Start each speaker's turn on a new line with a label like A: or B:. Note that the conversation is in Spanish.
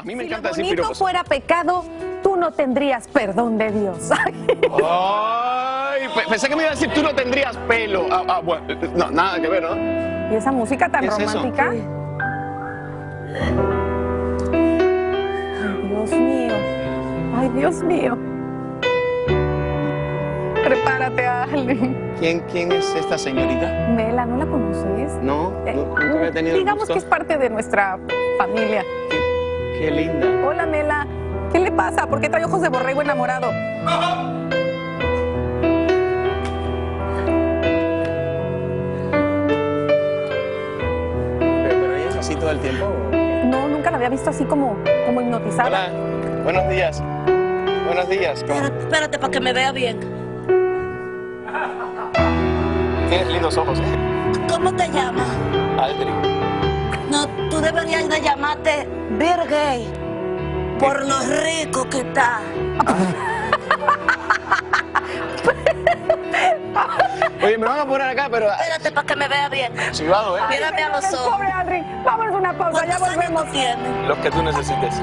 A: A mí me
B: si
A: encanta
B: lo
A: decir
B: bonito
A: piropos.
B: fuera pecado, tú no tendrías perdón de Dios.
A: Ay, pe- pensé que me iba a decir tú no tendrías pelo. Ah, ah, bueno, no, nada que ver, ¿no?
B: y esa música tan romántica. Ay, Dios mío. Ay, Dios mío. Prepárate, Ale.
A: ¿Quién, ¿Quién es esta señorita?
B: Mela, ¿no la conoces?
A: No,
B: Eh,
A: nu- nunca había tenido el
B: Digamos
A: gusto.
B: que es parte de nuestra familia.
A: Qué linda.
B: Hola, Mela. ¿Qué le pasa? ¿Por qué trae ojos de borrego enamorado?
A: Pero, pero ella es así todo el tiempo.
B: No, nunca la había visto así como, como hipnotizada.
A: Hola, buenos días. Buenos días. ¿cómo-
C: Espérate, espérate para que me vea bien.
A: Tienes lindos ojos, ¿eh?
C: ¿Cómo te llamas?
A: Aldri.
C: No, tú deberías de llamarte Gay. Por lo rico que está.
A: Oye, me van a poner acá, pero
C: Espérate para que me vea bien.
A: chivado, ¿eh?
C: Mírame a los ojos.
B: Pobre Adri. Vámonos a una pausa, ya
C: ¿Cuántos años
B: volvemos.
C: tú tienes?
A: Los que tú necesites.